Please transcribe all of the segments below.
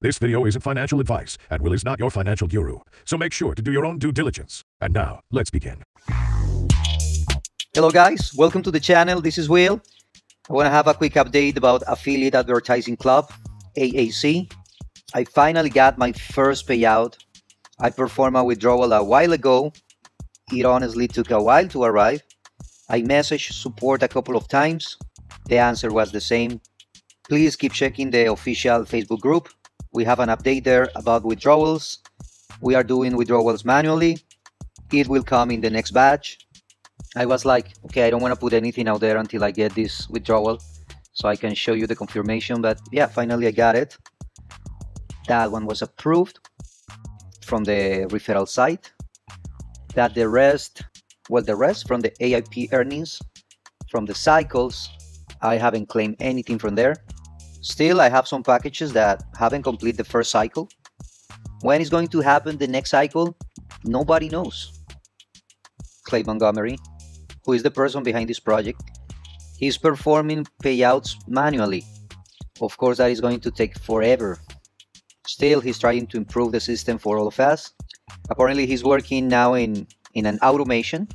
This video isn't financial advice, and Will is not your financial guru. So make sure to do your own due diligence. And now, let's begin. Hello guys, welcome to the channel. This is Will. I want to have a quick update about Affiliate Advertising Club, AAC. I finally got my first payout. I performed a withdrawal a while ago. It honestly took a while to arrive. I messaged support a couple of times. The answer was the same. Please keep checking the official Facebook group. We have an update there about withdrawals. We are doing withdrawals manually. It will come in the next batch. I was like, okay, I don't want to put anything out there until I get this withdrawal so I can show you the confirmation. But yeah, finally I got it. That one was approved from the referral site. That the rest, well, the rest from the AIP earnings, from the cycles, I haven't claimed anything from there. Still, I have some packages that haven't completed the first cycle. When is going to happen the next cycle? Nobody knows. Clay Montgomery, who is the person behind this project, he's performing payouts manually. Of course, that is going to take forever. Still, he's trying to improve the system for all of us. Apparently, he's working now in, in an automation.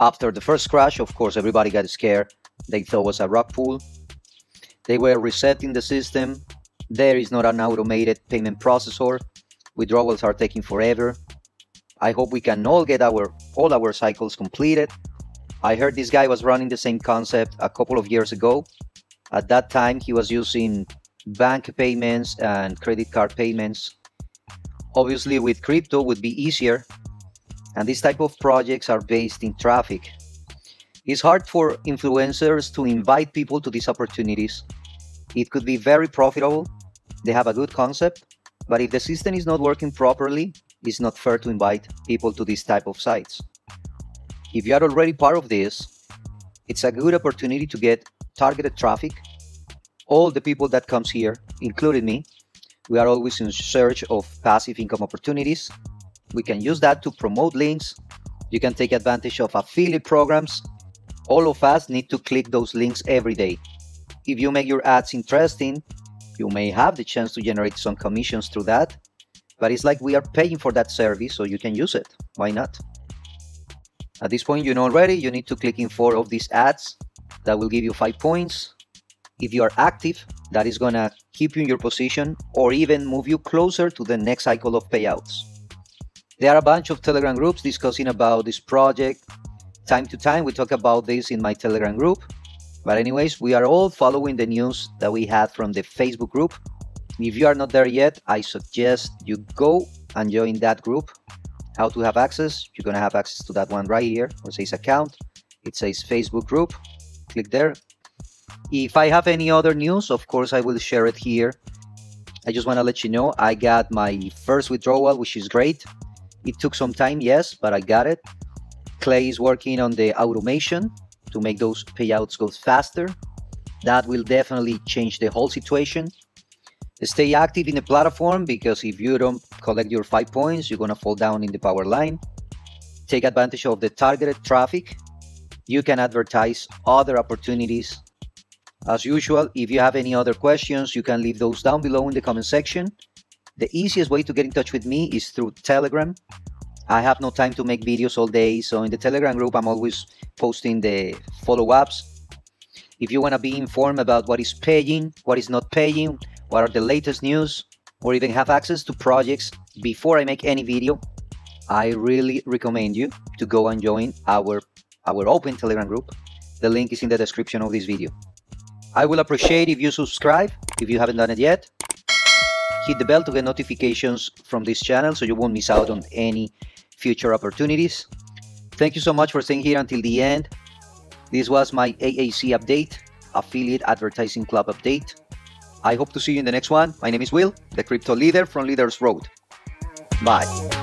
After the first crash, of course, everybody got scared. They thought it was a rug pull. They were resetting the system. There is not an automated payment processor. Withdrawals are taking forever. I hope we can all get our all our cycles completed. I heard this guy was running the same concept a couple of years ago. At that time, he was using bank payments and credit card payments. Obviously, with crypto would be easier. And these type of projects are based in traffic. It's hard for influencers to invite people to these opportunities it could be very profitable. They have a good concept, but if the system is not working properly, it's not fair to invite people to this type of sites. If you are already part of this, it's a good opportunity to get targeted traffic. All the people that comes here, including me, we are always in search of passive income opportunities. We can use that to promote links. You can take advantage of affiliate programs. All of us need to click those links every day if you make your ads interesting, you may have the chance to generate some commissions through that. But it's like we are paying for that service, so you can use it. Why not? At this point, you know already, you need to click in four of these ads. That will give you five points. If you are active, that is gonna keep you in your position or even move you closer to the next cycle of payouts. There are a bunch of Telegram groups discussing about this project. Time to time, we talk about this in my Telegram group. But anyways, we are all following the news that we had from the Facebook group. If you are not there yet, I suggest you go and join that group. How to have access? You're gonna have access to that one right here. It says account. It says Facebook group. Click there. If I have any other news, of course, I will share it here. I just want to let you know I got my first withdrawal, which is great. It took some time, yes, but I got it. Clay is working on the automation to make those payouts go faster. That will definitely change the whole situation. Stay active in the platform because if you don't collect your five points, you're going to fall down in the power line. Take advantage of the targeted traffic. You can advertise other opportunities. As usual, if you have any other questions, you can leave those down below in the comment section. The easiest way to get in touch with me is through Telegram. I have no time to make videos all day, so in the Telegram group, I'm always posting the follow-ups. If you want to be informed about what is paying, what is not paying, what are the latest news, or even have access to projects before I make any video, I really recommend you to go and join our, our open Telegram group. The link is in the description of this video. I will appreciate if you subscribe if you haven't done it yet. Hit the bell to get notifications from this channel so you won't miss out on any future opportunities. Thank you so much for staying here until the end. This was my AAC update, Affiliate Advertising Club update. I hope to see you in the next one. My name is Will, the crypto leader from Leaders Road. Bye.